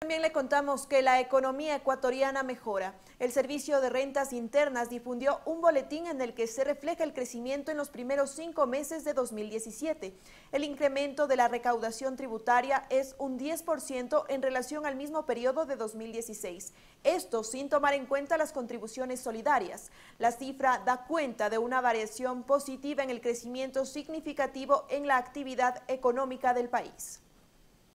También le contamos que la economía ecuatoriana mejora. El Servicio de Rentas Internas difundió un boletín en el que se refleja el crecimiento en los primeros cinco meses de 2017. El incremento de la recaudación tributaria es un 10% en relación al mismo periodo de 2016. Esto sin tomar en cuenta las contribuciones solidarias. La cifra da cuenta de una variación positiva en el crecimiento significativo en la actividad económica del país.